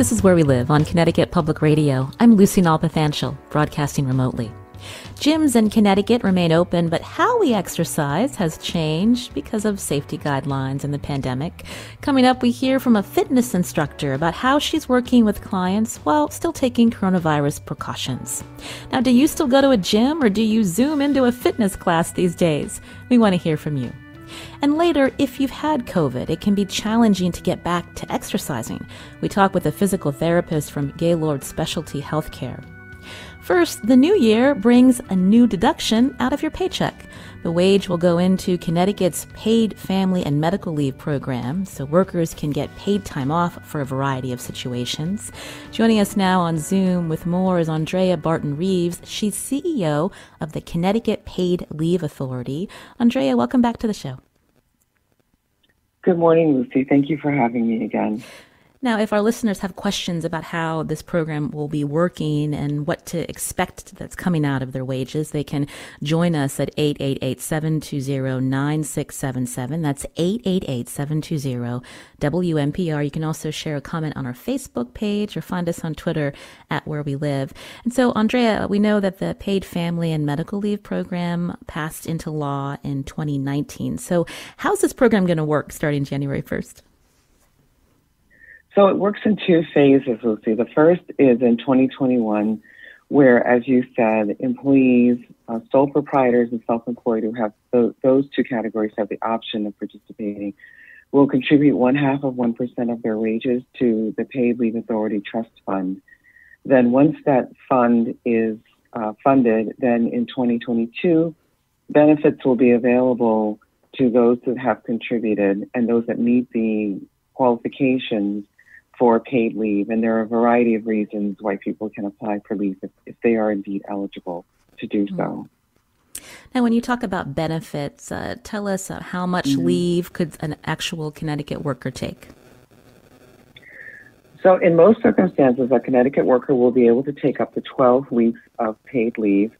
This is Where We Live on Connecticut Public Radio. I'm Lucy Nalpathanchel, broadcasting remotely. Gyms in Connecticut remain open, but how we exercise has changed because of safety guidelines and the pandemic. Coming up, we hear from a fitness instructor about how she's working with clients while still taking coronavirus precautions. Now, do you still go to a gym or do you zoom into a fitness class these days? We want to hear from you. And later, if you've had COVID, it can be challenging to get back to exercising. We talk with a physical therapist from Gaylord Specialty Healthcare. First, the new year brings a new deduction out of your paycheck. The wage will go into Connecticut's paid family and medical leave program, so workers can get paid time off for a variety of situations. Joining us now on Zoom with more is Andrea Barton Reeves. She's CEO of the Connecticut Paid Leave Authority. Andrea, welcome back to the show. Good morning, Lucy. Thank you for having me again. Now, if our listeners have questions about how this program will be working and what to expect that's coming out of their wages, they can join us at 888-720-9677. That's 888-720-WNPR. You can also share a comment on our Facebook page or find us on Twitter at Where We Live. And so, Andrea, we know that the paid family and medical leave program passed into law in 2019. So how's this program going to work starting January 1st? So it works in two phases, Lucy. The first is in 2021, where, as you said, employees, uh, sole proprietors, and self employed who have th- those two categories have the option of participating will contribute one half of 1% of their wages to the Paid Leave Authority Trust Fund. Then, once that fund is uh, funded, then in 2022, benefits will be available to those that have contributed and those that meet the qualifications for paid leave. And there are a variety of reasons why people can apply for leave if, if they are indeed eligible to do mm-hmm. so. Now, when you talk about benefits, uh, tell us uh, how much mm-hmm. leave could an actual Connecticut worker take? So, in most circumstances, a Connecticut worker will be able to take up to 12 weeks of paid leave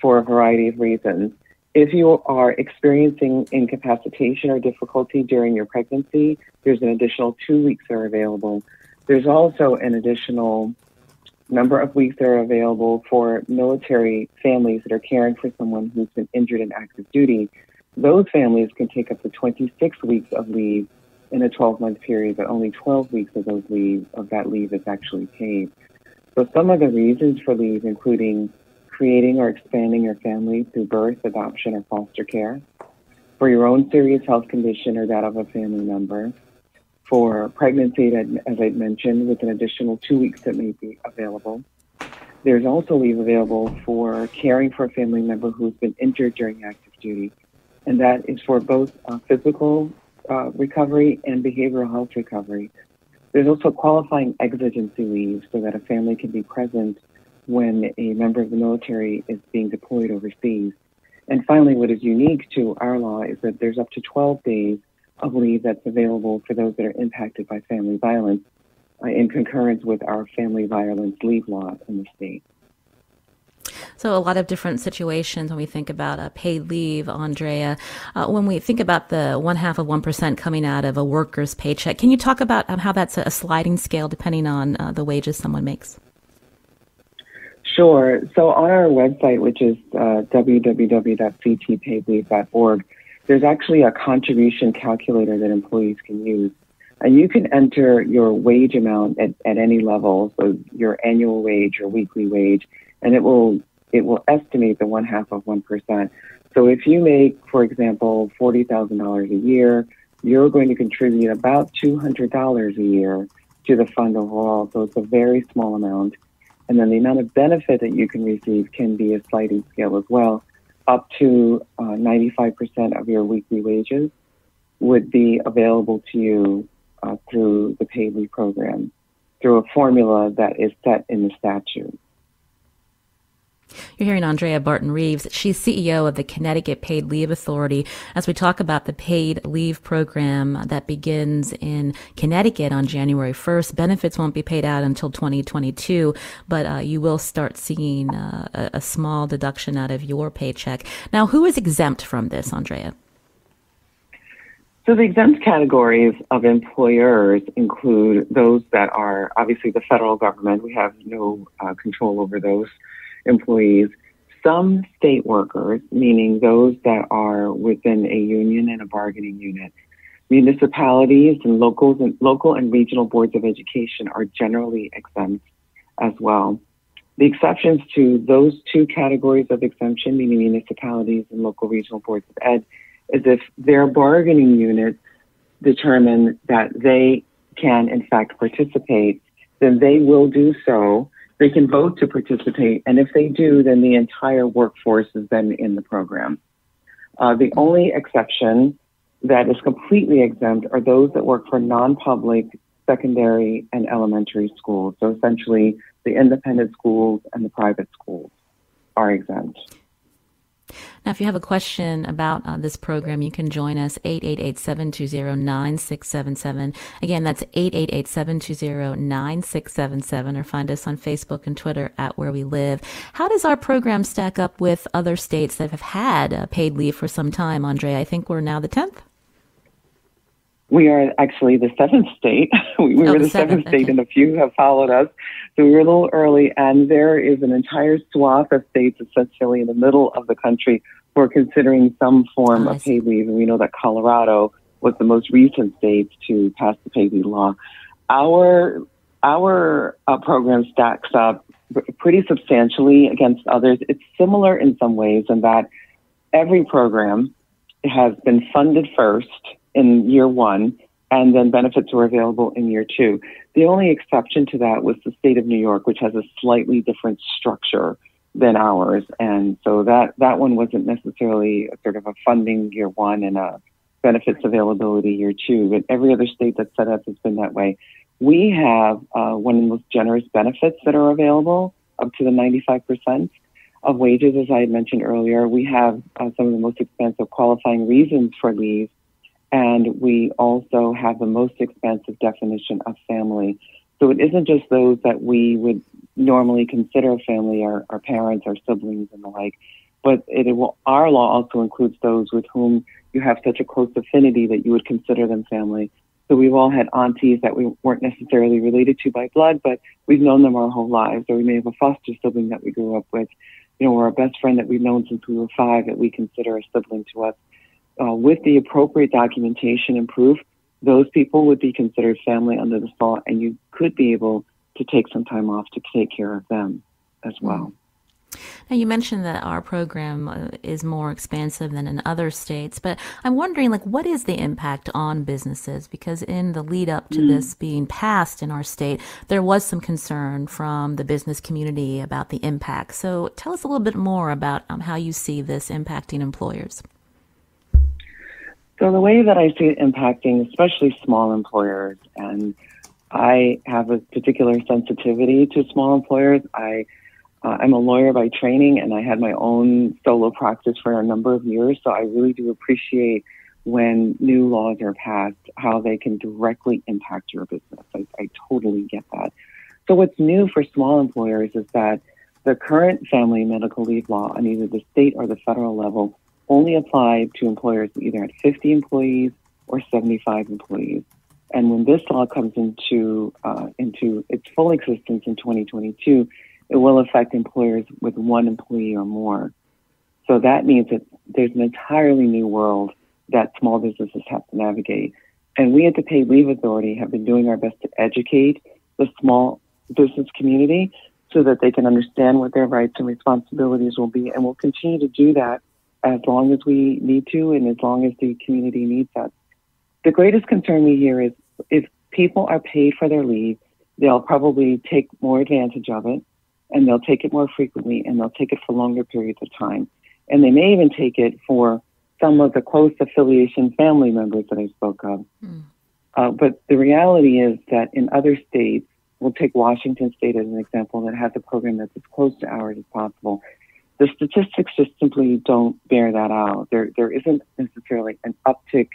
for a variety of reasons. If you are experiencing incapacitation or difficulty during your pregnancy, there's an additional two weeks that are available. There's also an additional number of weeks that are available for military families that are caring for someone who's been injured in active duty. Those families can take up to 26 weeks of leave in a 12 month period, but only 12 weeks of those leave of that leave is actually paid. So some of the reasons for leave, including creating or expanding your family through birth, adoption, or foster care, for your own serious health condition or that of a family member, for pregnancy, as I mentioned, with an additional two weeks that may be available. There's also leave available for caring for a family member who's been injured during active duty, and that is for both uh, physical uh, recovery and behavioral health recovery. There's also qualifying exigency leave so that a family can be present when a member of the military is being deployed overseas. And finally, what is unique to our law is that there's up to 12 days leave that's available for those that are impacted by family violence uh, in concurrence with our family violence leave law in the state. So, a lot of different situations when we think about a paid leave, Andrea. Uh, when we think about the one half of 1% coming out of a worker's paycheck, can you talk about um, how that's a sliding scale depending on uh, the wages someone makes? Sure. So, on our website, which is uh, www.ctpaidleave.org, there's actually a contribution calculator that employees can use. And you can enter your wage amount at, at any level, so your annual wage, your weekly wage, and it will it will estimate the one half of one percent. So if you make, for example, forty thousand dollars a year, you're going to contribute about two hundred dollars a year to the fund overall. So it's a very small amount. And then the amount of benefit that you can receive can be a sliding scale as well up to uh, 95% of your weekly wages would be available to you uh, through the paid leave program through a formula that is set in the statute. You're hearing Andrea Barton Reeves. She's CEO of the Connecticut Paid Leave Authority as we talk about the paid leave program that begins in Connecticut on January 1st. Benefits won't be paid out until 2022, but uh, you will start seeing uh, a, a small deduction out of your paycheck. Now, who is exempt from this, Andrea? So the exempt categories of employers include those that are obviously the federal government. We have no uh, control over those employees. Some state workers, meaning those that are within a union and a bargaining unit. Municipalities and locals and local and regional boards of education are generally exempt as well. The exceptions to those two categories of exemption, meaning municipalities and local regional boards of ed, is if their bargaining units determine that they can, in fact, participate, then they will do so. They can vote to participate, and if they do, then the entire workforce is then in the program. Uh, the only exception that is completely exempt are those that work for non public secondary and elementary schools. So essentially, the independent schools and the private schools are exempt. Now, if you have a question about uh, this program, you can join us 888-720-9677. Again, that's 888-720-9677 or find us on Facebook and Twitter at Where We Live. How does our program stack up with other states that have had uh, paid leave for some time, Andre? I think we're now the 10th. We are actually the seventh state. we, we oh, were the, seventh, seventh state, okay. and a few have followed us. So we were a little early, and there is an entire swath of states, essentially in the middle of the country, who are considering some form oh, of paid leave. And we know that Colorado was the most recent state to pass the paid leave law. Our our uh, program stacks up pretty substantially against others. It's similar in some ways in that every program has been funded first in year one, and then benefits were available in year two. The only exception to that was the state of New York, which has a slightly different structure than ours. And so that, that one wasn't necessarily sort of a funding year one and a benefits availability year two, but every other state that's set up has been that way. We have uh, one of the most generous benefits that are available, up to the 95% of wages, as I had mentioned earlier. We have uh, some of the most expensive qualifying reasons for leave and we also have the most expansive definition of family. So it isn't just those that we would normally consider family, our, our parents, our siblings, and the like, but it will, our law also includes those with whom you have such a close affinity that you would consider them family. So we've all had aunties that we weren't necessarily related to by blood, but we've known them our whole lives. Or we may have a foster sibling that we grew up with, you know, or a best friend that we've known since we were five that we consider a sibling to us uh, with the appropriate documentation and proof, those people would be considered family under the law, and you could be able to take some time off to take care of them as well. Now, you mentioned that our program uh, is more expansive than in other states, but I'm wondering, like, what is the impact on businesses? Because in the lead up to mm. this being passed in our state, there was some concern from the business community about the impact. So, tell us a little bit more about um, how you see this impacting employers. So the way that I see it impacting, especially small employers, and I have a particular sensitivity to small employers. I uh, I'm a lawyer by training, and I had my own solo practice for a number of years. So I really do appreciate when new laws are passed, how they can directly impact your business. I, I totally get that. So what's new for small employers is that the current family medical leave law on either the state or the federal level only applied to employers either at 50 employees or 75 employees. And when this law comes into uh, into its full existence in 2022, it will affect employers with one employee or more. So that means that there's an entirely new world that small businesses have to navigate. And we at the Paid Leave Authority have been doing our best to educate the small business community so that they can understand what their rights and responsibilities will be. And we'll continue to do that as long as we need to and as long as the community needs us. The greatest concern we hear is if people are paid for their leave, they'll probably take more advantage of it and they'll take it more frequently and they'll take it for longer periods of time. And they may even take it for some of the close affiliation family members that I spoke of. Mm. Uh, but the reality is that in other states, we'll take Washington State as an example that has a program that's as close to ours as possible the statistics just simply don't bear that out. There, there isn't necessarily an uptick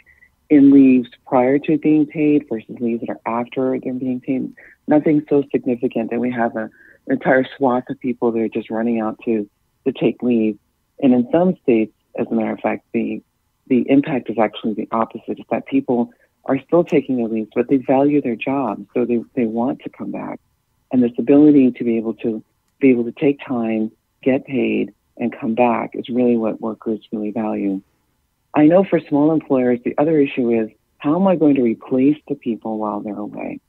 in leaves prior to being paid versus leaves that are after they're being paid. Nothing so significant that we have a, an entire swath of people that are just running out to, to take leave. And in some states, as a matter of fact, the the impact is actually the opposite. Is that people are still taking their leaves, but they value their jobs, so they, they want to come back. And this ability to be able to be able to take time, get paid, and come back is really what workers really value. I know for small employers, the other issue is how am I going to replace the people while they're away?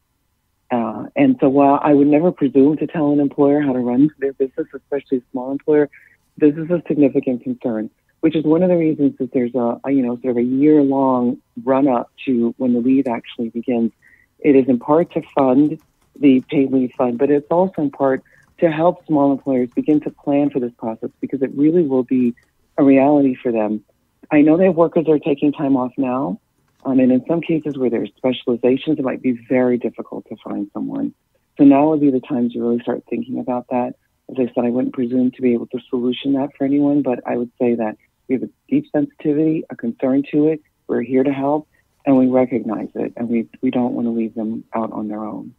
Uh, and so while I would never presume to tell an employer how to run their business, especially a small employer, this is a significant concern, which is one of the reasons that there's a, a you know, sort of a year long run up to when the leave actually begins. It is in part to fund the paid leave fund, but it's also in part to help small employers begin to plan for this process because it really will be a reality for them. I know that workers are taking time off now, um, and in some cases where there's specializations, it might be very difficult to find someone. So now would be the time to really start thinking about that. As I said, I wouldn't presume to be able to solution that for anyone, but I would say that we have a deep sensitivity, a concern to it. We're here to help, and we recognize it, and we we don't want to leave them out on their own.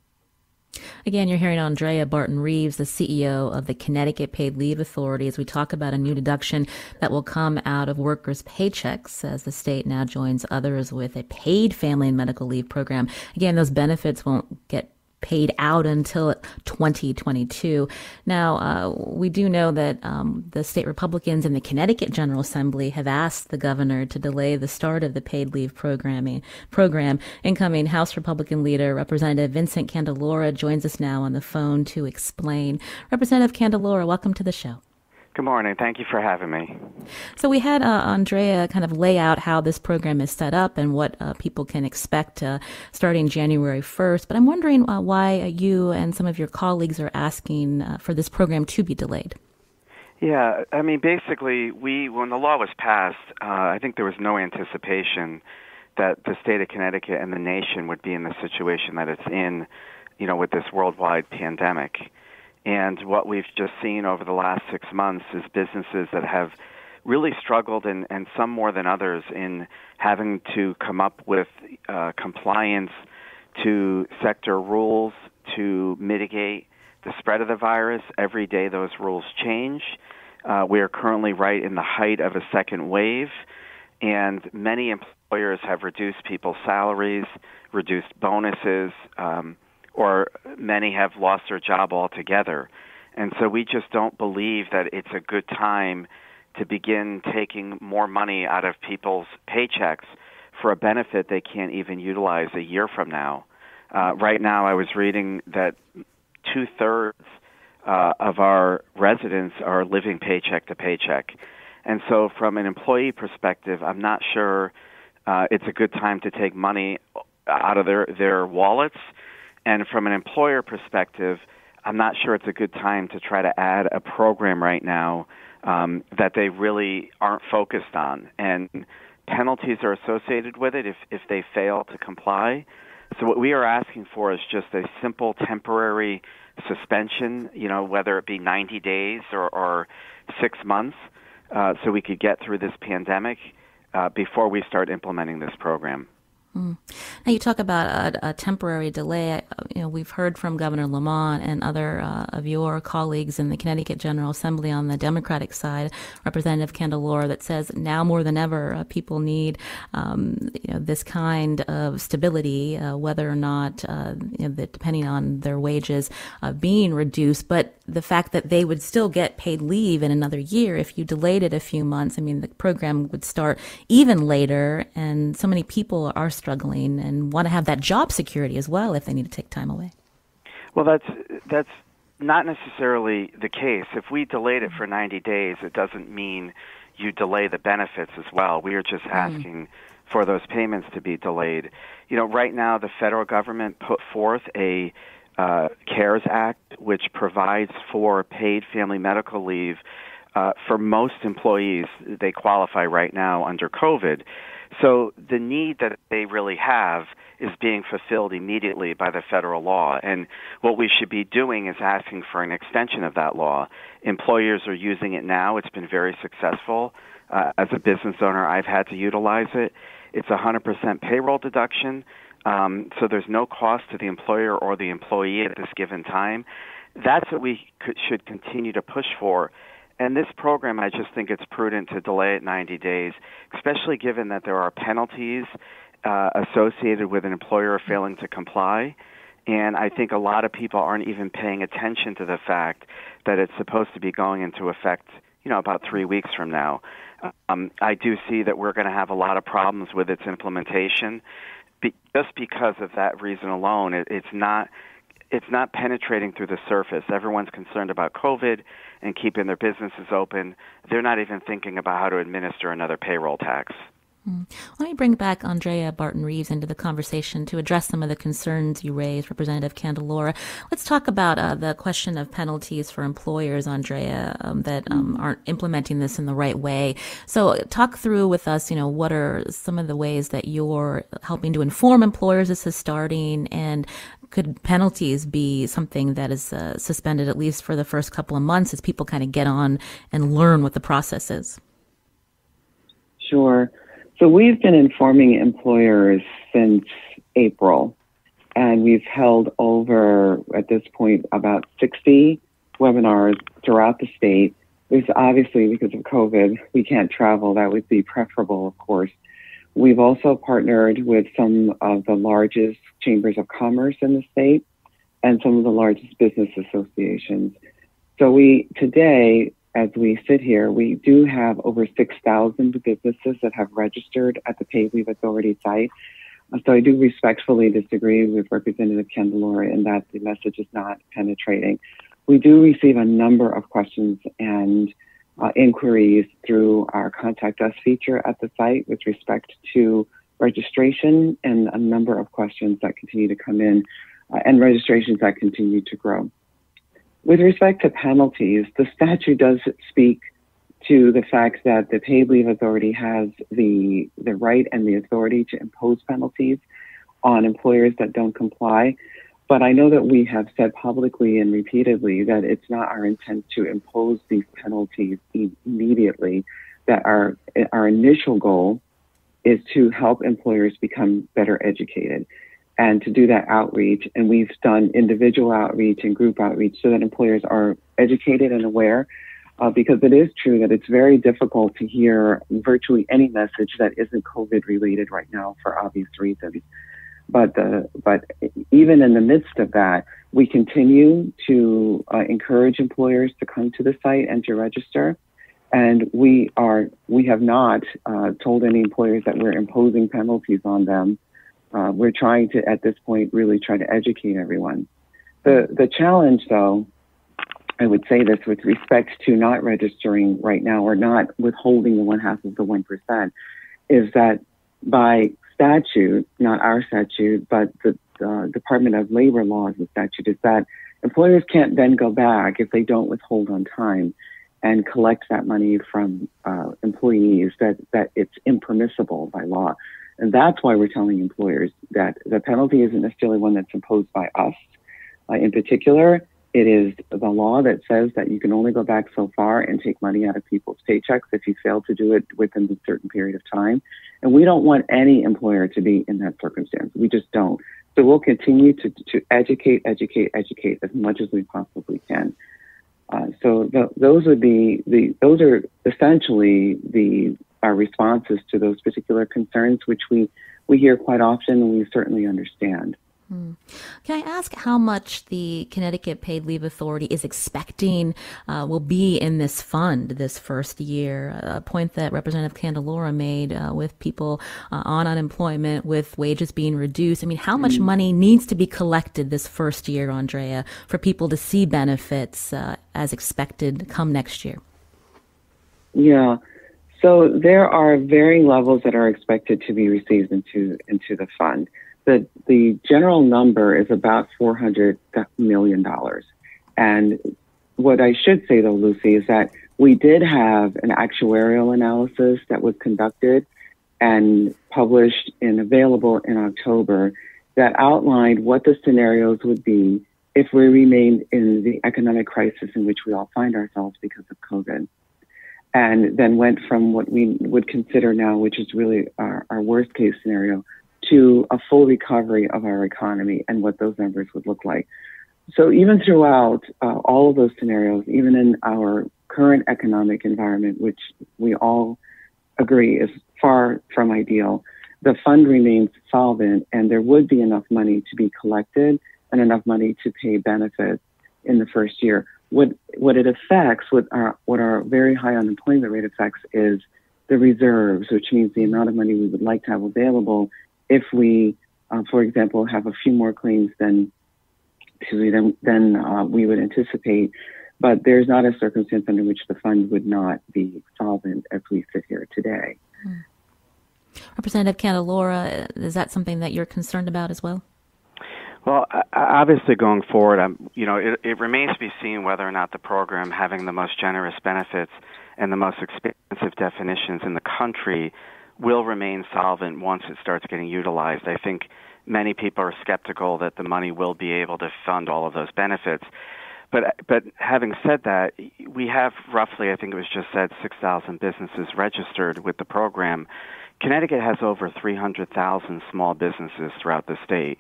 Again, you're hearing Andrea Barton Reeves, the CEO of the Connecticut Paid Leave Authority, as we talk about a new deduction that will come out of workers' paychecks as the state now joins others with a paid family and medical leave program. Again, those benefits won't get paid out until 2022. Now, uh, we do know that um, the state Republicans in the Connecticut General Assembly have asked the governor to delay the start of the paid leave programming program. Incoming House Republican leader Representative Vincent Candelora joins us now on the phone to explain. Representative Candelora, welcome to the show. Good morning. Thank you for having me. So we had uh, Andrea kind of lay out how this program is set up and what uh, people can expect uh, starting January 1st. But I'm wondering uh, why you and some of your colleagues are asking uh, for this program to be delayed. Yeah, I mean, basically, we when the law was passed, uh, I think there was no anticipation that the state of Connecticut and the nation would be in the situation that it's in, you know, with this worldwide pandemic. And what we've just seen over the last six months is businesses that have really struggled, and, and some more than others, in having to come up with uh, compliance to sector rules to mitigate the spread of the virus. Every day, those rules change. Uh, we are currently right in the height of a second wave, and many employers have reduced people's salaries, reduced bonuses. Um, or many have lost their job altogether. And so we just don't believe that it's a good time to begin taking more money out of people's paychecks for a benefit they can't even utilize a year from now. Uh, right now, I was reading that two thirds uh, of our residents are living paycheck to paycheck. And so, from an employee perspective, I'm not sure uh, it's a good time to take money out of their, their wallets and from an employer perspective, I'm not sure it's a good time to try to add a program right now um, that they really aren't focused on. And penalties are associated with it if, if they fail to comply. So what we are asking for is just a simple temporary suspension, you know, whether it be 90 days or, or six months, uh, so we could get through this pandemic uh, before we start implementing this program. Mm. Now you talk about a, a, temporary delay. You know, we've heard from Governor Lamont and other uh, of your colleagues in the Connecticut General Assembly on the Democratic side, Representative Candelora, that says now more than ever uh, people need um, you know, this kind of stability, uh, whether or not uh, you know, that depending on their wages uh, being reduced. But the fact that they would still get paid leave in another year if you delayed it a few months. I mean, the program would start even later, and so many people are struggling and want to have that job security as well if they need to take time away. Well, that's that's not necessarily the case. If we delayed it for 90 days, it doesn't mean you delay the benefits as well. We are just mm-hmm. asking mm. for those payments to be delayed. You know, right now the federal government put forth a uh, CARES Act, which provides for paid family medical leave uh, for most employees. They qualify right now under COVID. So the need that they really have is being fulfilled immediately by the federal law. And what we should be doing is asking for an extension of that law. Employers are using it now. It's been very successful. Uh, as a business owner, I've had to utilize it. It's a 100% payroll deduction, um, so there's no cost to the employer or the employee at this given time. That's what we could, should continue to push for And this program, I just think it's prudent to delay it 90 days, especially given that there are penalties uh, associated with an employer failing to comply. And I think a lot of people aren't even paying attention to the fact that it's supposed to be going into effect, you know, about three weeks from now. Um, I do see that we're going to have a lot of problems with its implementation, be, just because of that reason alone. It, it's not it's not penetrating through the surface. Everyone's concerned about COVID and keeping their businesses open. They're not even thinking about how to administer another payroll tax. Hmm. Let me bring back Andrea Barton Reeves into the conversation to address some of the concerns you raised, Representative Candelora. Let's talk about uh, the question of penalties for employers, Andrea, um, that um, aren't implementing this in the right way. So, talk through with us, you know, what are some of the ways that you're helping to inform employers this is starting, and could penalties be something that is uh, suspended at least for the first couple of months as people kind of get on and learn what the process is? Sure. So we've been informing employers since April, and we've held over, at this point, about 60 webinars throughout the state. There's obviously, because of COVID, we can't travel. That would be preferable, of course. We've also partnered with some of the largest chambers of commerce in the state and some of the largest business associations. So we today as we sit here, we do have over 6,000 businesses that have registered at the Paid Authority site. Uh, so I do respectfully disagree with Representative Candelora in that the message is not penetrating. We do receive a number of questions and uh, inquiries through our Contact Us feature at the site with respect to registration and a number of questions that continue to come in uh, and registrations that continue to grow. With respect to penalties, the statute does speak to the fact that the paid leave authority has the the right and the authority to impose penalties on employers that don't comply. But I know that we have said publicly and repeatedly that it's not our intent to impose these penalties immediately. That our our initial goal is to help employers become better educated and to do that outreach. And we've done individual outreach and group outreach so that employers are educated and aware. Uh, because it is true that it's very difficult to hear virtually any message that isn't COVID related right now for obvious reasons. But uh, but even in the midst of that, we continue to uh, encourage employers to come to the site and to register. And we are we have not uh, told any employers that we're imposing penalties on them uh, we're trying to, at this point, really try to educate everyone. The the challenge, though, I would say this with respect to not registering right now or not withholding the one half of the one percent, is that by statute, not our statute, but the uh, Department of Labor laws and statute, is that employers can't then go back if they don't withhold on time and collect that money from uh, employees that that it's impermissible by law. And that's why we're telling employers that the penalty isn't necessarily one that's imposed by us. Uh, in particular, it is the law that says that you can only go back so far and take money out of people's paychecks if you fail to do it within a certain period of time. And we don't want any employer to be in that circumstance. We just don't. So we'll continue to, to educate, educate, educate as much as we possibly can. Uh, so the, those would be the those are essentially the our responses to those particular concerns, which we, we hear quite often and we certainly understand. Hmm. Can I ask how much the Connecticut Paid Leave Authority is expecting uh, will be in this fund this first year? A point that Representative Candelora made uh, with people uh, on unemployment, with wages being reduced. I mean, how much mm. money needs to be collected this first year, Andrea, for people to see benefits uh, as expected come next year? Yeah. So there are varying levels that are expected to be received into into the fund. The the general number is about four hundred million dollars. And what I should say though, Lucy, is that we did have an actuarial analysis that was conducted and published and available in October that outlined what the scenarios would be if we remained in the economic crisis in which we all find ourselves because of COVID and then went from what we would consider now, which is really our, our worst case scenario, to a full recovery of our economy and what those numbers would look like. So even throughout uh, all of those scenarios, even in our current economic environment, which we all agree is far from ideal, the fund remains solvent and there would be enough money to be collected and enough money to pay benefits in the first year. What what it affects, what our what our very high unemployment rate affects is the reserves, which means the amount of money we would like to have available if we, uh, for example, have a few more claims than than, than uh, we would anticipate. But there's not a circumstance under which the fund would not be solvent as we sit here today. Hmm. Representative Candelora, is that something that you're concerned about as well? Well, obviously, going forward, um, you know, it, it remains to be seen whether or not the program having the most generous benefits and the most expansive definitions in the country will remain solvent once it starts getting utilized. I think many people are skeptical that the money will be able to fund all of those benefits. But but having said that, we have roughly, I think it was just said, 6,000 businesses registered with the program. Connecticut has over 300,000 small businesses throughout the state.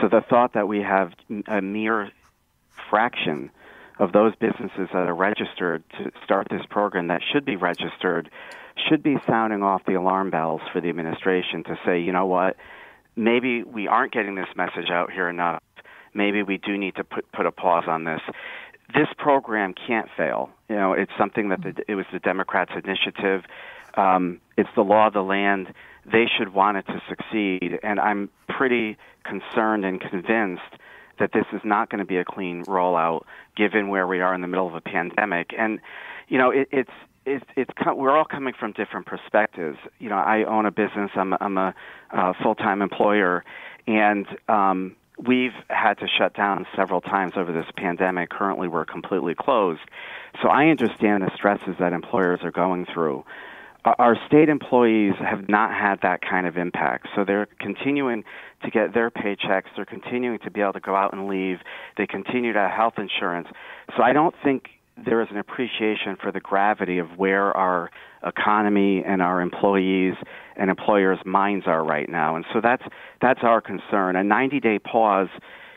So the thought that we have a mere fraction of those businesses that are registered to start this program that should be registered should be sounding off the alarm bells for the administration to say, you know what, maybe we aren't getting this message out here enough. Maybe we do need to put put a pause on this. This program can't fail. You know, it's something that the, it was the Democrats' initiative. Um, it's the law of the land. They should want it to succeed, and I'm pretty concerned and convinced that this is not going to be a clean rollout, given where we are in the middle of a pandemic. And you know, it, it's it's it's we're all coming from different perspectives. You know, I own a business. I'm I'm a, a full-time employer, and um, we've had to shut down several times over this pandemic. Currently, we're completely closed. So I understand the stresses that employers are going through our state employees have not had that kind of impact. So they're continuing to get their paychecks. They're continuing to be able to go out and leave. They continue to have health insurance. So I don't think there is an appreciation for the gravity of where our economy and our employees and employers' minds are right now. And so that's that's our concern. A 90-day pause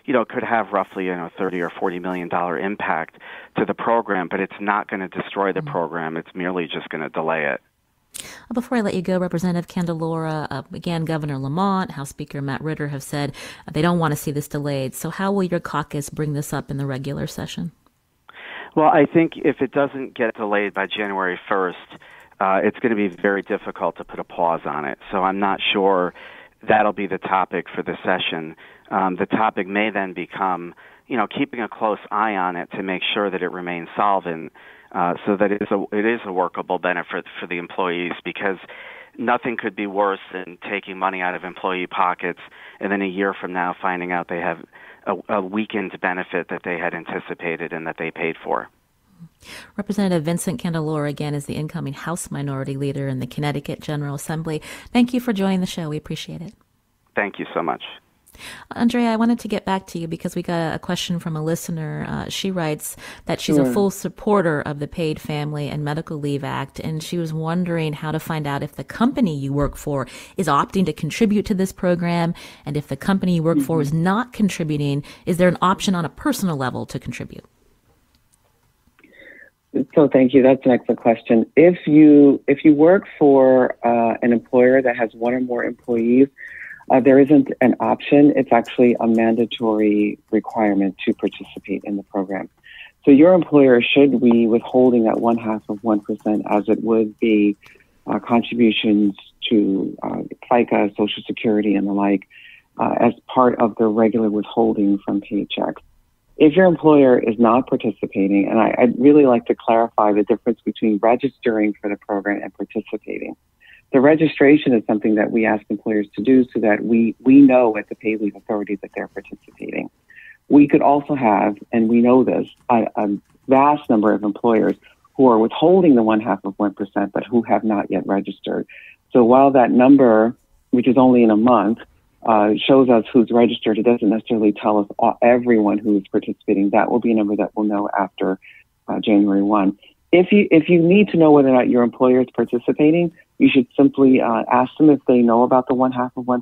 you know, could have roughly you know 30 or 40 million dollar impact to the program, but it's not going to destroy the mm-hmm. program. It's merely just going to delay it. Uh, before I let you go, Representative Candelora, uh, again, Governor Lamont, House Speaker Matt Ritter have said they don't want to see this delayed. So, how will your caucus bring this up in the regular session? Well, I think if it doesn't get delayed by January 1st, uh, it's going to be very difficult to put a pause on it. So, I'm not sure that'll be the topic for the session. Um, the topic may then become, you know, keeping a close eye on it to make sure that it remains solvent uh, so that it is a it is a workable benefit for the employees because nothing could be worse than taking money out of employee pockets and then a year from now finding out they have a, a weakened benefit that they had anticipated and that they paid for. Representative Vincent Candelora again is the incoming House Minority Leader in the Connecticut General Assembly. Thank you for joining the show. We appreciate it. Thank you so much. Andrea, I wanted to get back to you because we got a question from a listener. Uh, she writes that she's sure. a full supporter of the Paid Family and Medical Leave Act, and she was wondering how to find out if the company you work for is opting to contribute to this program, and if the company you work mm-hmm. for is not contributing, is there an option on a personal level to contribute? So thank you. That's an excellent question. If you if you work for uh, an employer that has one or more employees, uh, there isn't an option. It's actually a mandatory requirement to participate in the program. So your employer should be withholding that one half of 1% as it would be uh, contributions to uh, FICA, Social Security, and the like uh, as part of the regular withholding from paychecks. If your employer is not participating, and I, I'd really like to clarify the difference between registering for the program and participating the registration is something that we ask employers to do so that we, we know at the pay leave authority that they're participating. We could also have, and we know this, a, a vast number of employers who are withholding the one half of 1%, but who have not yet registered. So while that number, which is only in a month, uh, shows us who's registered, it doesn't necessarily tell us all, everyone who is participating. That will be a number that we'll know after uh, January 1. If you if you need to know whether or not your employer is participating, you should simply uh, ask them if they know about the one half of 1%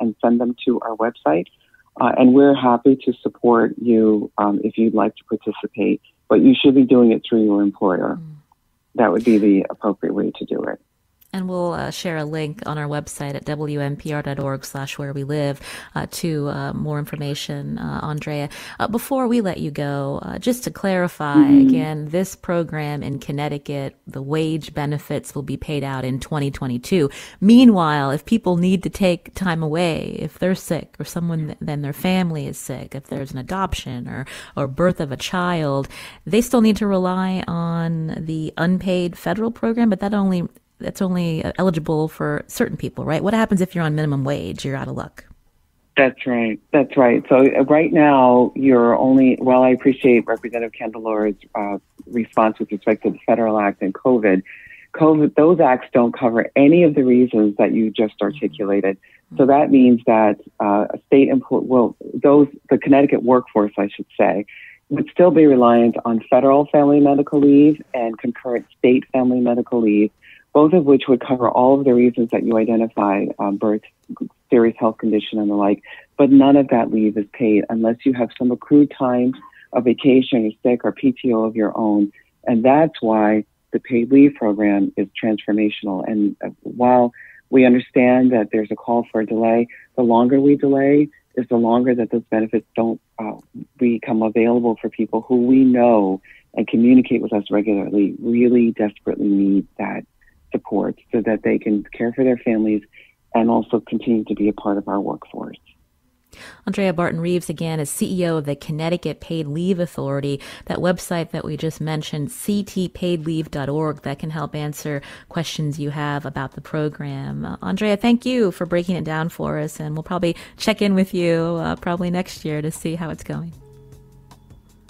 and send them to our website. Uh, and we're happy to support you um, if you'd like to participate, but you should be doing it through your employer. Mm. that would be the appropriate way to do it. And we'll uh, share a link on our website at wnpr.org slash where we live uh, to uh, more information, uh, Andrea. Uh, before we let you go, uh, just to clarify mm-hmm. again, this program in Connecticut, the wage benefits will be paid out in 2022. Meanwhile, if people need to take time away, if they're sick or someone, then their family is sick, if there's an adoption or, or birth of a child, they still need to rely on the unpaid federal program, but that only that's only eligible for certain people, right? What happens if you're on minimum wage? You're out of luck. That's right. That's right. So uh, right now, you're only. Well, I appreciate Representative Candelora's uh, response with respect to the federal act and COVID. COVID, those acts don't cover any of the reasons that you just articulated. So that means that uh, state employee, well, those the Connecticut workforce, I should say, would still be reliant on federal family medical leave and concurrent state family medical leave both of which would cover all of the reasons that you identified um, birth, serious health condition, and the like. But none of that leave is paid unless you have some accrued time, a vacation, or sick, or PTO of your own. And that's why the paid leave program is transformational. And uh, while we understand that there's a call for a delay, the longer we delay is the longer that those benefits don't uh, become available for people who we know and communicate with us regularly really desperately need that support so that they can care for their families and also continue to be a part of our workforce. Andrea Barton Reeves, again, is CEO of the Connecticut Paid Leave Authority, that website that we just mentioned, ctpaidleave.org, that can help answer questions you have about the program. Uh, Andrea, thank you for breaking it down for us, and we'll probably check in with you uh, probably next year to see how it's going.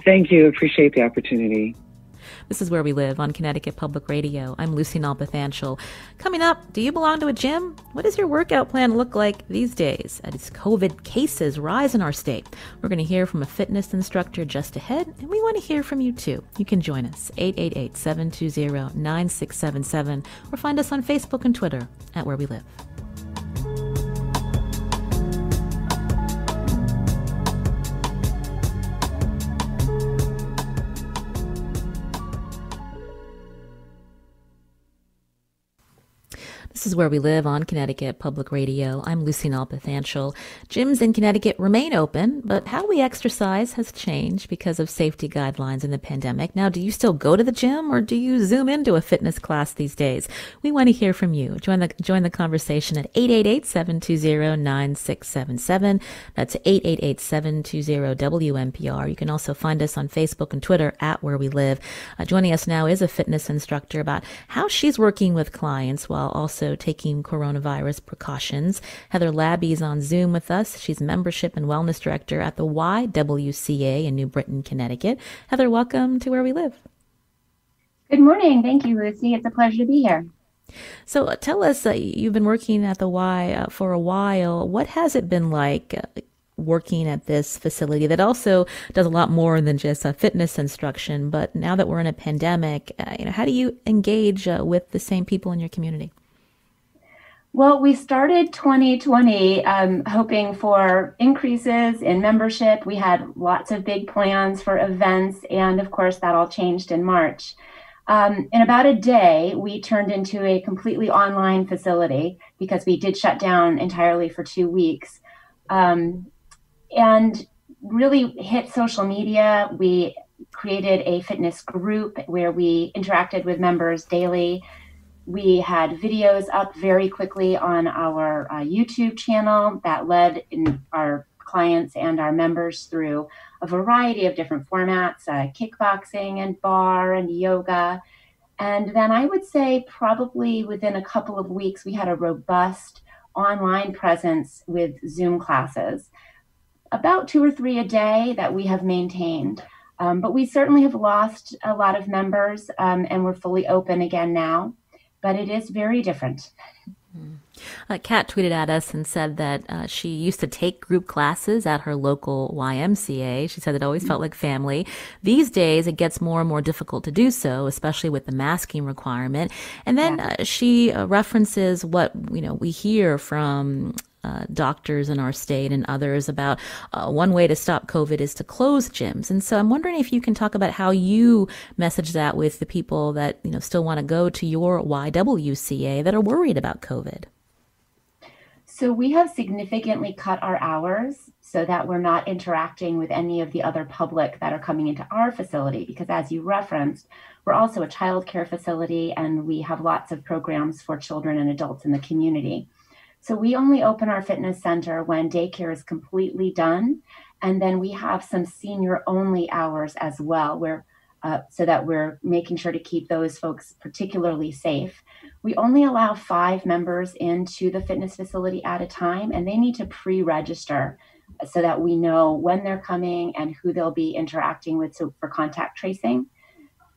Thank you. Appreciate the opportunity. This is Where We Live on Connecticut Public Radio. I'm Lucy Nalpathanchel. Coming up, do you belong to a gym? What does your workout plan look like these days as COVID cases rise in our state? We're going to hear from a fitness instructor just ahead, and we want to hear from you too. You can join us, 888 720 9677, or find us on Facebook and Twitter at Where We Live. This is Where We Live on Connecticut Public Radio. I'm Lucy Nalpathanchel. Gyms in Connecticut remain open, but how we exercise has changed because of safety guidelines in the pandemic. Now, do you still go to the gym or do you zoom into a fitness class these days? We want to hear from you. Join the, join the conversation at 888-720-9677. That's 888-720-WNPR. You can also find us on Facebook and Twitter at Where We Live. Uh, joining us now is a fitness instructor about how she's working with clients while also also taking coronavirus precautions. Heather Labbe is on Zoom with us. She's membership and wellness director at the YWCA in New Britain, Connecticut. Heather, welcome to Where We Live. Good morning. Thank you, Lucy. It's a pleasure to be here. So uh, tell us, uh, you've been working at the Y uh, for a while. What has it been like uh, working at this facility that also does a lot more than just a fitness instruction? But now that we're in a pandemic, uh, you know, how do you engage uh, with the same people in your community? Well, we started 2020 um, hoping for increases in membership. We had lots of big plans for events, and of course, that all changed in March. Um, in about a day, we turned into a completely online facility because we did shut down entirely for two weeks. Um, and really hit social media. We created a fitness group where we interacted with members daily we had videos up very quickly on our uh, YouTube channel that led our clients and our members through a variety of different formats uh, kickboxing and barre and yoga. And then I would say, probably within a couple of weeks, we had a robust online presence with Zoom classes, about two or three a day that we have maintained. Um, but we certainly have lost a lot of members um, and we're fully open again now but it is very different. Uh, Kat tweeted at us and said that uh, she used to take group classes at her local YMCA. She said it always felt like family. These days, it gets more and more difficult to do so, especially with the masking requirement. And then yeah. uh, she uh, references what you know we hear from uh, doctors in our state and others about uh, one way to stop COVID is to close gyms. And so I'm wondering if you can talk about how you message that with the people that you know still want to go to your YWCA that are worried about COVID. So we have significantly cut our hours so that we're not interacting with any of the other public that are coming into our facility. Because as you referenced, we're also a child care facility and we have lots of programs for children and adults in the community. So we only open our fitness center when daycare is completely done. And then we have some senior only hours as well, where uh, so that we're making sure to keep those folks particularly safe. We only allow five members into the fitness facility at a time, and they need to pre register so that we know when they're coming and who they'll be interacting with so for contact tracing.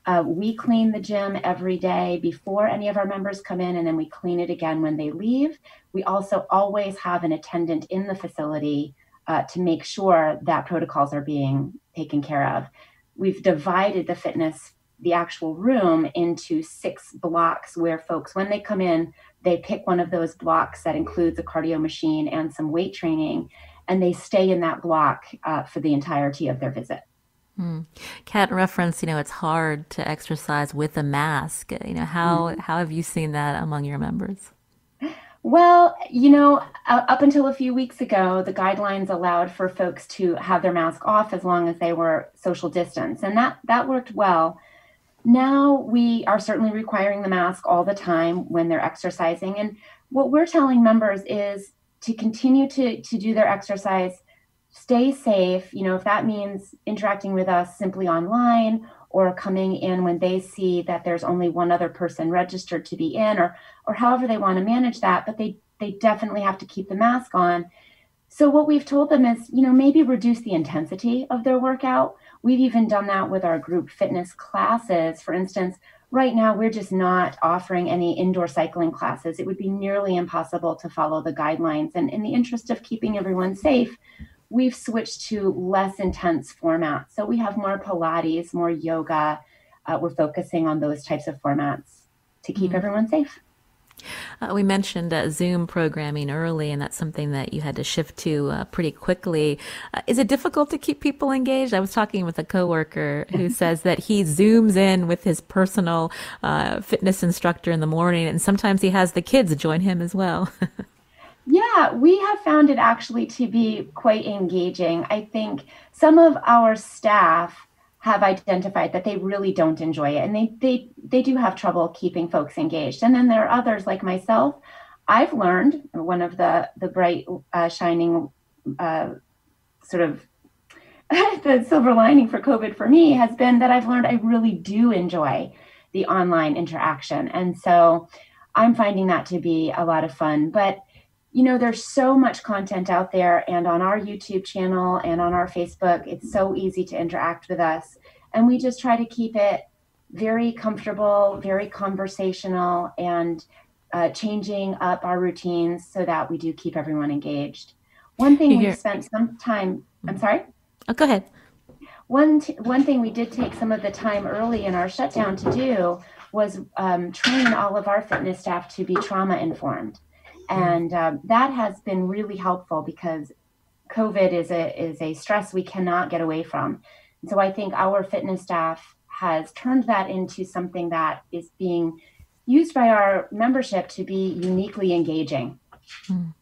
Uh, we clean the gym every day before any of our members come in, and then we clean it again when they leave. We also always have an attendant in the facility uh, to make sure that protocols are being taken care of. We've divided the fitness the actual room into six blocks where folks, when they come in, they pick one of those blocks that includes a cardio machine and some weight training, and they stay in that block uh, for the entirety of their visit. Kat reference, you know, it's hard to exercise with a mask. You know, how mm how have you seen that among your members? Well, you know, up until a few weeks ago, the guidelines allowed for folks to have their mask off as long as they were social distance, and that that worked well. Now we are certainly requiring the mask all the time when they're exercising. And what we're telling members is to continue to, to do their exercise, stay safe. You know, if that means interacting with us simply online or coming in when they see that there's only one other person registered to be in or or however they want to manage that, but they they definitely have to keep the mask on. So what we've told them is, you know, maybe reduce the intensity of their workout We've even done that with our group fitness classes. For instance, right now we're just not offering any indoor cycling classes. It would be nearly impossible to follow the guidelines. And in the interest of keeping everyone safe, we've switched to less intense formats. So we have more Pilates, more yoga. Uh, we're focusing on those types of formats to keep mm-hmm. everyone safe. Uh, we mentioned uh, Zoom programming early, and that's something that you had to shift to uh, pretty quickly. Uh, is it difficult to keep people engaged? I was talking with a coworker who says that he zooms in with his personal uh, fitness instructor in the morning, and sometimes he has the kids join him as well. Yeah, we have found it actually to be quite engaging. I think some of our staff have identified that they really don't enjoy it and they they they do have trouble keeping folks engaged. And then there are others like myself. I've learned one of the the bright uh, shining uh, sort of the silver lining for covid for me has been that i've learned i really do enjoy the online interaction. And so i'm finding that to be a lot of fun. But you know, there's so much content out there, and on our YouTube channel and on our Facebook, it's so easy to interact with us. And we just try to keep it very comfortable, very conversational, and uh, changing up our routines so that we do keep everyone engaged. One thing we spent some time, I'm sorry? Oh, go ahead. One, t- one thing we did take some of the time early in our shutdown to do was um, train all of our fitness staff to be trauma informed and um, that has been really helpful because COVID is a is a stress we cannot get away from. And so I think our fitness staff has turned that into something that is being used by our membership to be uniquely engaging. Mm.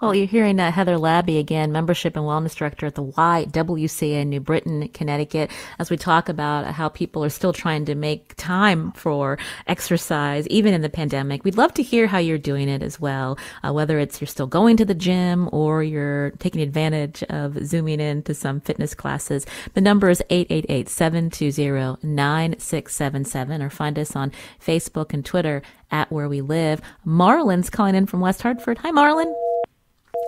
Well, you're hearing uh, Heather Labbe again, membership and wellness director at the YWCA in New Britain, Connecticut, as we talk about how people are still trying to make time for exercise, even in the pandemic. We'd love to hear how you're doing it as well, uh, whether it's you're still going to the gym or you're taking advantage of zooming in to some fitness classes. The number is 888-720-9677 or find us on Facebook and Twitter at Where We Live. Marlon's calling in from West Hartford. Hi, Marlon.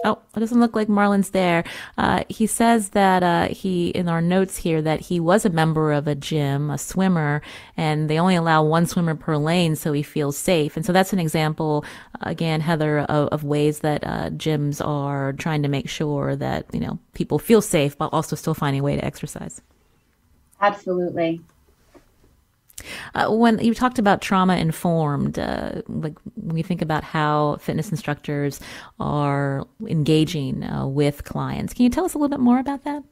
Oh, it doesn't look like Marlon's there. Uh, he says that uh, he, in our notes here, that he was a member of a gym, a swimmer, and they only allow one swimmer per lane, so he feels safe. And so that's an example, again, Heather, of, of ways that uh, gyms are trying to make sure that you know people feel safe, while also still finding a way to exercise. Absolutely. Uh, when you talked about trauma informed, uh, like when you think about how fitness instructors are engaging uh, with clients, can you tell us a little bit more about that?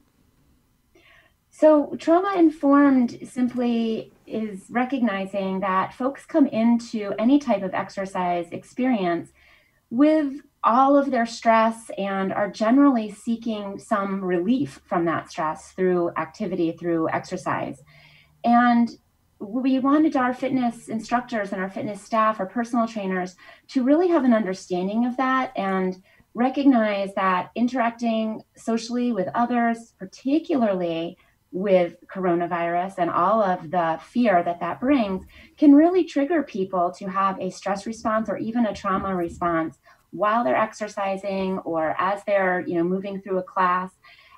So, trauma informed simply is recognizing that folks come into any type of exercise experience with all of their stress and are generally seeking some relief from that stress through activity, through exercise. And we wanted our fitness instructors and our fitness staff, our personal trainers, to really have an understanding of that and recognize that interacting socially with others, particularly with coronavirus and all of the fear that that brings, can really trigger people to have a stress response or even a trauma response while they're exercising or as they're you know moving through a class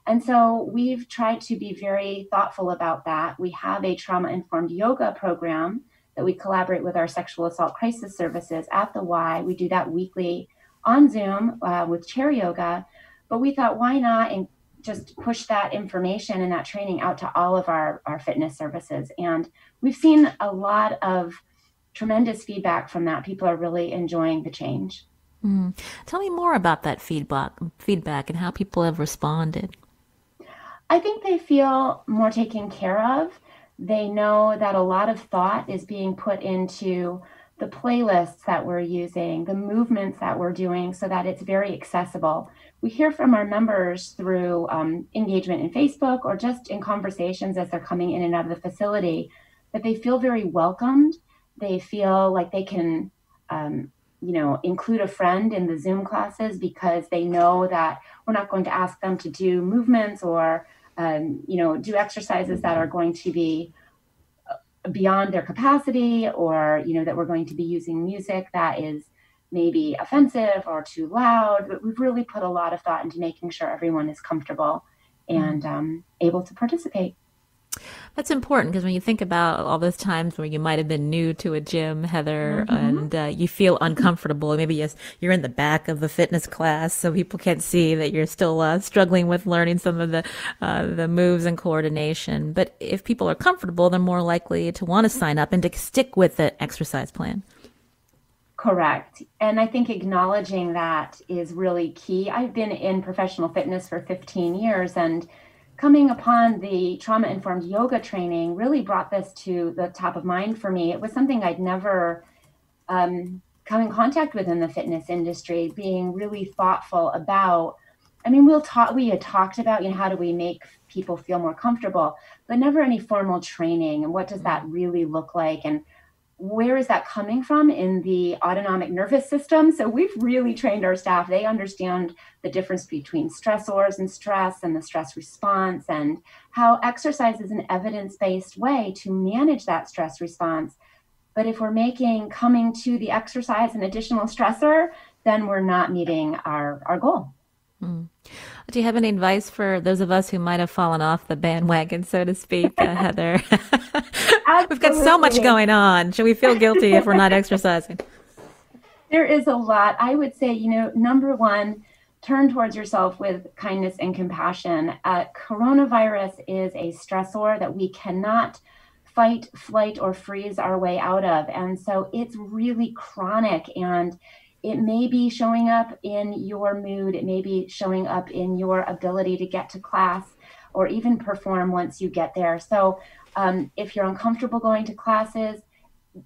and so we've tried to be very thoughtful about that. We have a trauma informed yoga program that we collaborate with our sexual assault crisis services at the Y. We do that weekly on Zoom uh, with chair yoga. But we thought, why not and just push that information and that training out to all of our, our fitness services? And we've seen a lot of tremendous feedback from that. People are really enjoying the change. Mm. Tell me more about that feedback, feedback, and how people have responded. I think they feel more taken care of. They know that a lot of thought is being put into the playlists that we're using, the movements that we're doing, so that it's very accessible. We hear from our members through um, engagement in Facebook or just in conversations as they're coming in and out of the facility that they feel very welcomed. They feel like they can, um, you know, include a friend in the Zoom classes because they know that we're not going to ask them to do movements or, um, you know, do exercises that are going to be uh, beyond their capacity or, you know, that we're going to be using music that is maybe offensive or too loud. But we've really put a lot of thought into making sure everyone is comfortable and um, able to participate. That's important because when you think about all those times where you might have been new to a gym, Heather, mm-hmm. and uh, you feel uncomfortable, maybe yes, you're in the back of a fitness class, so people can't see that you're still uh, struggling with learning some of the uh, the moves and coordination. But if people are comfortable, they're more likely to want to sign up and to stick with the exercise plan. Correct. And I think acknowledging that is really key. I've been in professional fitness for 15 years and coming upon the trauma informed yoga training really brought this to the top of mind for me. It was something I'd never um, come in contact with in the fitness industry, being really thoughtful about. I mean, we'll talk. We had talked about, you know, how do we make people feel more comfortable, but never any formal training. And what does that really look like? And where is that coming from in the autonomic nervous system? So we've really trained our staff. They understand the difference between stressors and stress and the stress response and how exercise is an evidence based way to manage that stress response. But if we're making coming to the exercise an additional stressor, then we're not meeting our, our goal. Mm. Do you have any advice for those of us who might have fallen off the bandwagon, so to speak, uh, Heather? We've got so much going on. Should we feel guilty if we're not exercising? There is a lot. I would say, you know, number one, turn towards yourself with kindness and compassion. Uh, coronavirus is a stressor that we cannot fight, flight, or freeze our way out of. And so it's really chronic and it may be showing up in your mood, it may be showing up in your ability to get to class or even perform once you get there. So, um, if you're uncomfortable going to classes,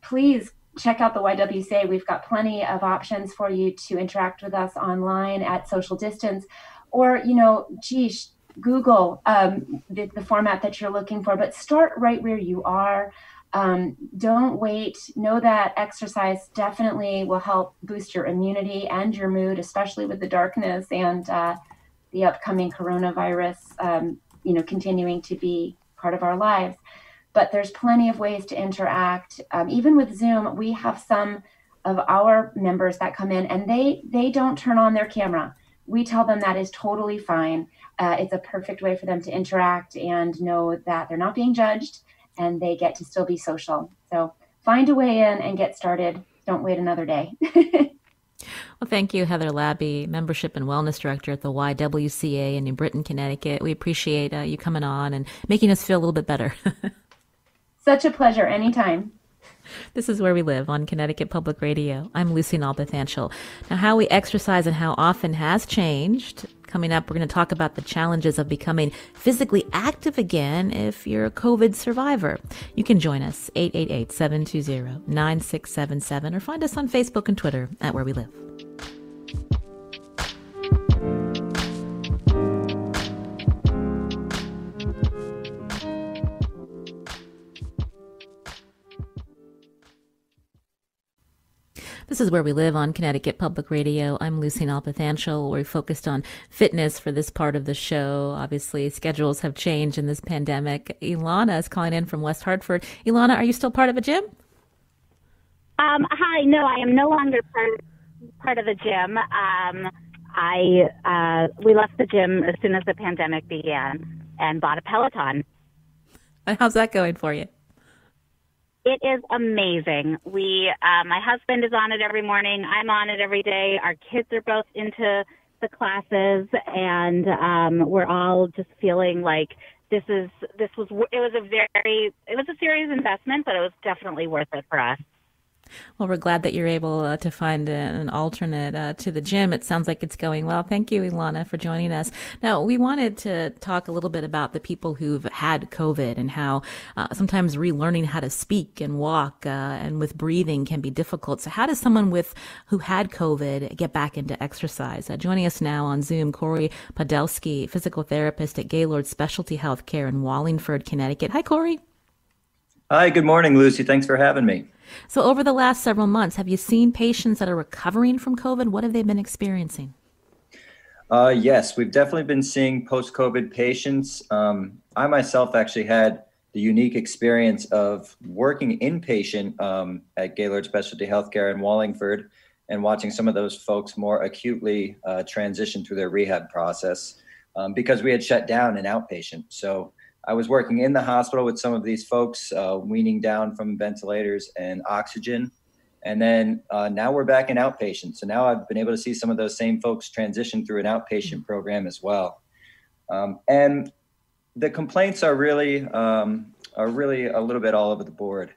please check out the YWCA. We've got plenty of options for you to interact with us online at social distance, or you know, geez, Google um, the, the format that you're looking for, but start right where you are. Um, don't wait. Know that exercise definitely will help boost your immunity and your mood, especially with the darkness and uh, the upcoming coronavirus, um, you know, continuing to be part of our lives. But there's plenty of ways to interact. Um, even with Zoom, we have some of our members that come in and they they don't turn on their camera. We tell them that is totally fine. Uh, it's a perfect way for them to interact and know that they're not being judged and they get to still be social. So find a way in and get started. Don't wait another day. Well, thank you, Heather Labbe, Membership and Wellness Director at the YWCA in New Britain, Connecticut. We appreciate uh, you coming on and making us feel a little bit better. Such a pleasure. Anytime. This is where we live on Connecticut Public Radio. I'm Lucy Nalpathanchel. Now, how we exercise and how often has changed. Coming up, we're going to talk about the challenges of becoming physically active again if you're a COVID survivor. You can join us 888-720-9677 or find us on Facebook and Twitter at Where We Live. This is where we live on Connecticut Public Radio. I'm Lucy Nalpathanchel. We're focused on fitness for this part of the show. Obviously, schedules have changed in this pandemic. Ilana is calling in from West Hartford. Ilana, are you still part of a gym? Um, hi, no, I am no longer part part of the gym. Um, I uh, we left the gym as soon as the pandemic began and bought a Peloton. How's that going for you? It is amazing. We, uh, my husband is on it every morning. I'm on it every day. Our kids are both into the classes, and um, we're all just feeling like this is this was it was a very it was a serious investment, but it was definitely worth it for us. Well, we're glad that you're able uh, to find an alternate uh, to the gym. It sounds like it's going well. Thank you, Ilana, for joining us. Now, we wanted to talk a little bit about the people who've had COVID and how uh, sometimes relearning how to speak and walk uh, and with breathing can be difficult. So, how does someone with who had COVID get back into exercise? Uh, joining us now on Zoom, Corey Podbielski, physical therapist at Gaylord Specialty Healthcare in Wallingford, Connecticut. Hi, Corey. Hi, good morning, Lucy. Thanks for having me. So, over the last several months, have you seen patients that are recovering from COVID? What have they been experiencing? Uh, yes, we've definitely been seeing post COVID patients. Um, I myself actually had the unique experience of working inpatient um, at Gaylord Specialty Healthcare in Wallingford and watching some of those folks more acutely uh, transition through their rehab process um, because we had shut down an outpatient. So I was working in the hospital with some of these folks, uh, weaning down from ventilators and oxygen. And then uh, now we're back in outpatient. So now I've been able to see some of those same folks transition through an outpatient program as well. Um, and the complaints are really um, are really a little bit all over the board.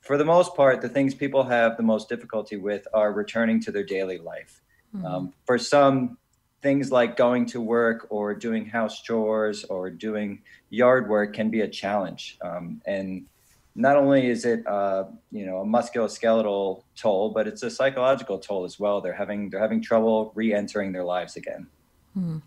For the most part, the things people have the most difficulty with are returning to their daily life. Mm-hmm. Um, for some, things like going to work or doing house chores or doing yard work can be a challenge. Um, and not only is it uh, you know a musculoskeletal toll, but it's a psychological toll as well. They're having they're having trouble re-entering their lives again. Hmm.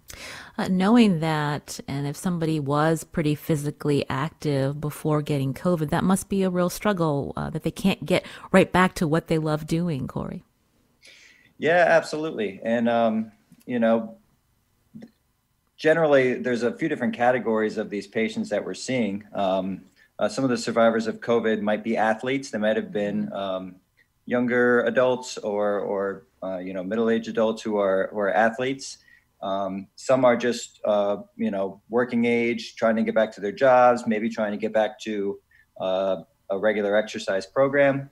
Uh, knowing that, and if somebody was pretty physically active before getting COVID, that must be a real struggle uh, that they can't get right back to what they love doing, Corey. Yeah, absolutely. And um, you know, generally there's a few different categories of these patients that we're seeing. Um, uh, some of the survivors of COVID might be athletes. They might have been um, younger adults or, or uh, you know, middle-aged adults who are who are athletes. Um, some are just uh, you know working age, trying to get back to their jobs, maybe trying to get back to uh, a regular exercise program.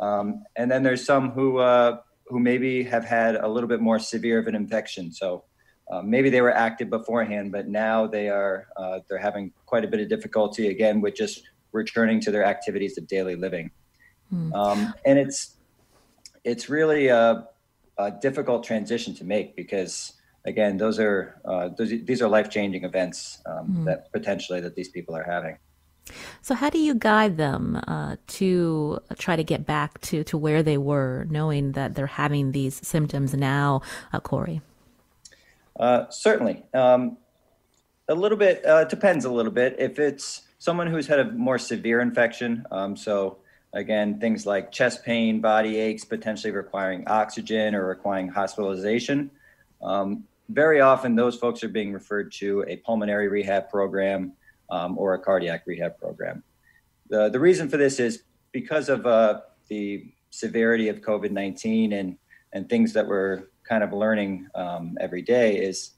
Um, and then there's some who uh, who maybe have had a little bit more severe of an infection. So uh, maybe they were active beforehand, but now they are uh, they're having quite a bit of difficulty again with just returning to their activities of daily living. Hmm. Um, and it's it's really a, a, difficult transition to make because again, those are uh, those, these are life changing events um, hmm. that potentially that these people are having. So, how do you guide them uh, to try to get back to, to where they were, knowing that they're having these symptoms now, uh, Corey? Uh, certainly. Um, a little bit uh, depends a little bit. If it's someone who's had a more severe infection, um, so again, things like chest pain, body aches, potentially requiring oxygen or requiring hospitalization. Um, very often, those folks are being referred to a pulmonary rehab program um, or a cardiac rehab program. The, the reason for this is because of uh, the severity of COVID 19 and, and things that we're kind of learning um, every day is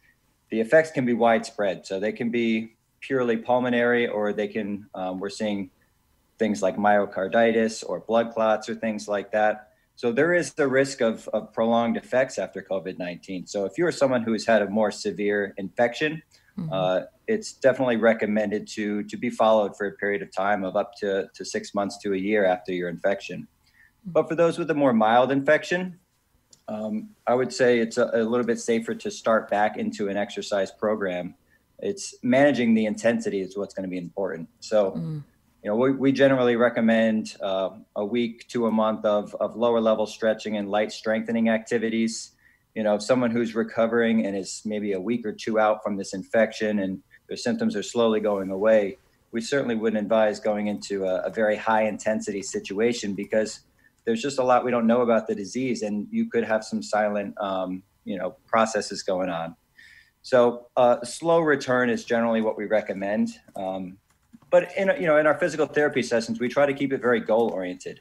the effects can be widespread. So they can be purely pulmonary, or they can, um, we're seeing things like myocarditis or blood clots or things like that. So there is the risk of, of prolonged effects after COVID 19. So if you're someone who's had a more severe infection, mm-hmm. uh, it's definitely recommended to to be followed for a period of time of up to, to six months to a year after your infection. Mm-hmm. But for those with a more mild infection, um, I would say it's a, a, little bit safer to start back into an exercise program. It's managing the intensity is what's going to be important. So, mm. you know, we, we generally recommend uh, a week to a month of, of lower level stretching and light strengthening activities. You know, someone who's recovering and is maybe a week or two out from this infection and their symptoms are slowly going away, we certainly wouldn't advise going into a, a very high intensity situation because there's just a lot we don't know about the disease, and you could have some silent, um, you know, processes going on. So, uh, slow return is generally what we recommend. Um, but in you know, in our physical therapy sessions, we try to keep it very goal oriented.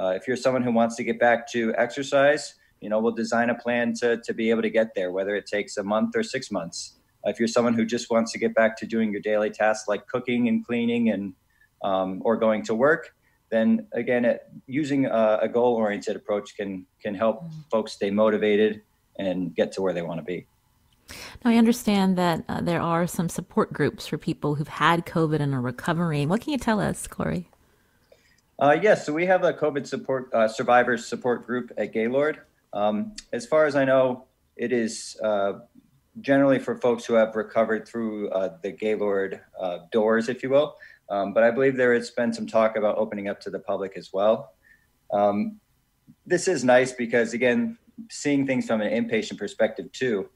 Uh, if you're someone who wants to get back to exercise, you know, we'll design a plan to to be able to get there, whether it takes a month or six months. if you're someone who just wants to get back to doing your daily tasks like cooking and cleaning and um, or going to work, then again, it, using a, a goal-oriented approach can can help mm. folks stay motivated and get to where they want to be. Now, I understand that uh, there are some support groups for people who've had COVID and are recovering. What can you tell us, Corey? Uh, yes, so we have a COVID support uh, survivors support group at Gaylord. Um, as far as I know, it is uh, generally for folks who have recovered through uh, the Gaylord uh, doors, if you will. Um, but I believe there has been some talk about opening up to the public as well. Um, this is nice because, again, seeing things from an inpatient perspective too,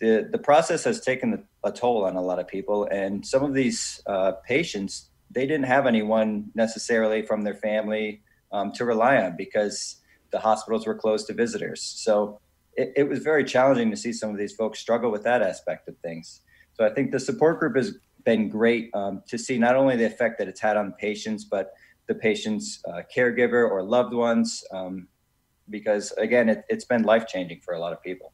the, the process has taken a toll on a lot of people. And some of these uh, patients, they didn't have anyone necessarily from their family um, to rely on because the hospitals were closed to visitors. So it, it was very challenging to see some of these folks struggle with that aspect of things. So I think the support group has been great um, to see not only the effect that it's had on patients, but the patient's uh, caregiver or loved ones, um, because again, it, has been life changing for a lot of people.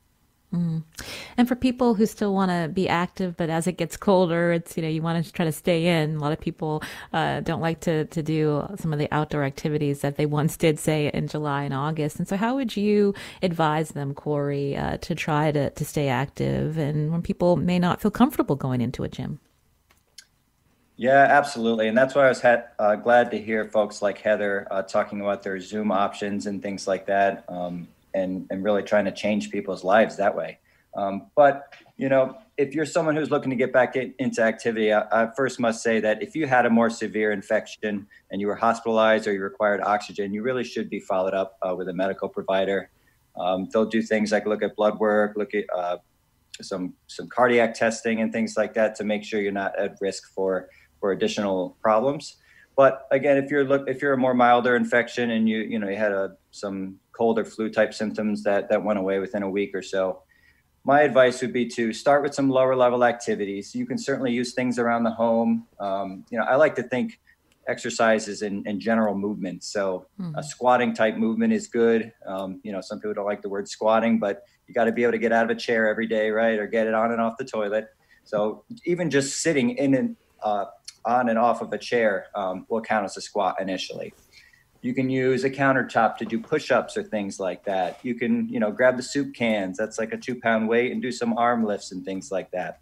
And for people who still want to be active, but as it gets colder, it's you know you want to try to stay in. A lot of people uh, don't like to to do some of the outdoor activities that they once did, say in July and August. And so, how would you advise them, Corey, uh, to try to to stay active, and when people may not feel comfortable going into a gym? Yeah, absolutely. And that's why I was ha- uh, glad to hear folks like Heather uh, talking about their Zoom options and things like that, um, and, and really trying to change people's lives that way. Um, but, you know, if you're someone who's looking to get back in, into activity, I, I, first must say that if you had a more severe infection and you were hospitalized or you required oxygen, you really should be followed up uh, with a medical provider. Um, they'll do things like look at blood work, look at uh, some some cardiac testing and things like that to make sure you're not at risk for for additional problems. But again, if you're look if you're a more milder infection and you you know you had a some cold or flu type symptoms that that went away within a week or so, my advice would be to start with some lower level activities. You can certainly use things around the home. Um, you know, I like to think exercises and, and general movement. So mm. a squatting type movement is good. Um, you know, some people don't like the word squatting, but you got to be able to get out of a chair every day, right, or get it on and off the toilet. So even just sitting in an uh, on and off of a chair um, will count as a squat initially. You can use a countertop to do push-ups or things like that. You can, you know, grab the soup cans. That's like a two-pound weight, and do some arm lifts and things like that.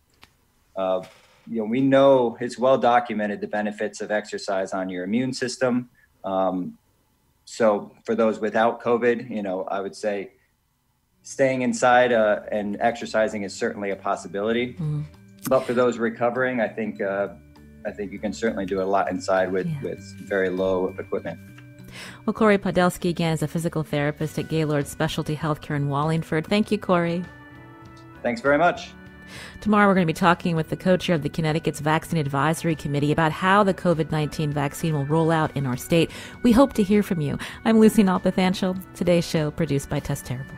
Uh, you know, we know it's well documented the benefits of exercise on your immune system. Um, so for those without COVID, you know, I would say staying inside uh, and exercising is certainly a possibility. Mm-hmm. But for those recovering, I think uh, I think you can certainly do a lot inside with, yeah. with very low equipment. Well, Corey Podbielski again is a physical therapist at Gaylord Specialty Healthcare in Wallingford. Thank you, Corey. Thanks very much. Tomorrow, we're going to be talking with the co chair of the Connecticut's Vaccine Advisory Committee about how the COVID 19 vaccine will roll out in our state. We hope to hear from you. I'm Lucy Nalpathanchel. Today's show produced by Tess Terrible.